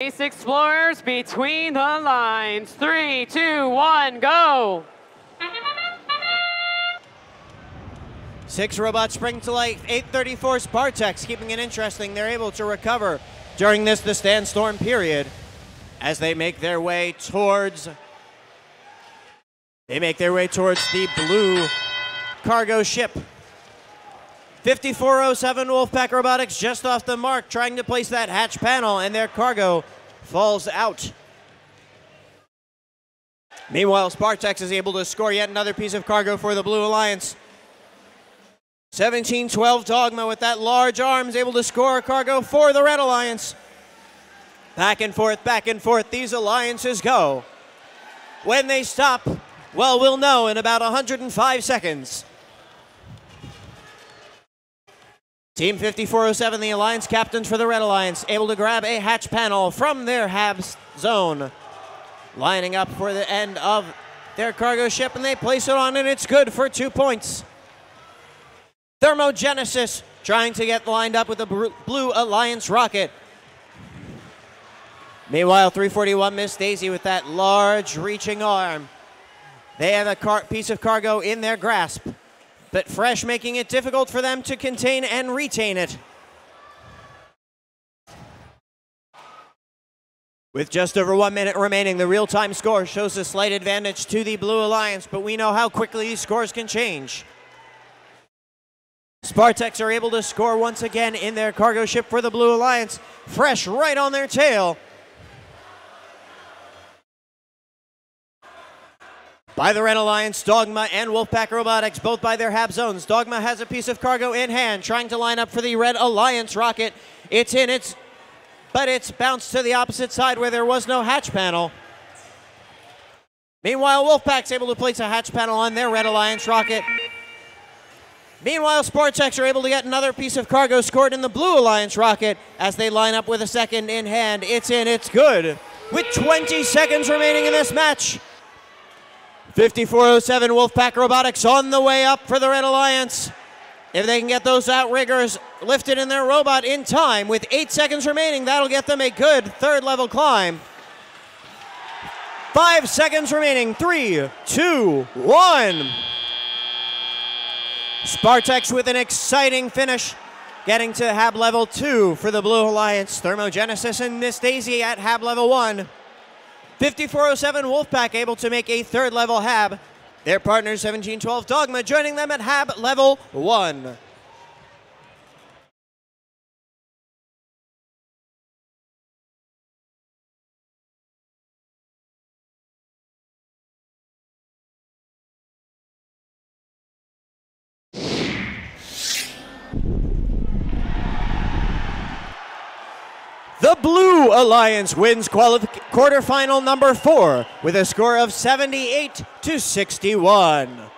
Ace Explorers between the lines. Three, two, one, go. Six robots spring to life. 834 SparTechs keeping it interesting. They're able to recover during this the sandstorm period as they make their way towards they make their way towards the blue cargo ship. 5407 Wolfpack Robotics just off the mark, trying to place that hatch panel, and their cargo falls out. Meanwhile, SparTechs is able to score yet another piece of cargo for the Blue Alliance. 1712 Dogma with that large arm is able to score cargo for the Red Alliance. Back and forth, back and forth, these alliances go. When they stop, well, we'll know in about 105 seconds. Team 5407, the Alliance captains for the Red Alliance, able to grab a hatch panel from their HABS zone. Lining up for the end of their cargo ship, and they place it on, and it's good for two points. Thermogenesis trying to get lined up with the Blue Alliance rocket. Meanwhile, 341 Miss Daisy with that large reaching arm. They have a piece of cargo in their grasp but Fresh making it difficult for them to contain and retain it. With just over one minute remaining, the real-time score shows a slight advantage to the Blue Alliance, but we know how quickly these scores can change. SparTechs are able to score once again in their cargo ship for the Blue Alliance. Fresh right on their tail. By the Red Alliance, Dogma and Wolfpack Robotics, both by their HAB zones. Dogma has a piece of cargo in hand, trying to line up for the Red Alliance rocket. It's in, it's, but it's bounced to the opposite side where there was no hatch panel. Meanwhile, Wolfpack's able to place a hatch panel on their Red Alliance rocket. Meanwhile, SparTechs are able to get another piece of cargo scored in the Blue Alliance rocket as they line up with a second in hand. It's in, it's good. With 20 seconds remaining in this match, 5407 Wolfpack Robotics on the way up for the Red Alliance. If they can get those outriggers lifted in their robot in time with eight seconds remaining, that'll get them a good third level climb. Five seconds remaining. Three, two, one. SparTechs with an exciting finish, getting to HAB level two for the Blue Alliance. Thermogenesis and Miss Daisy at HAB level one. 5407 Wolfpack able to make a third level HAB. Their partner 1712 Dogma joining them at HAB level 1. The Blue Alliance wins quarterfinal number four with a score of 78 to 61.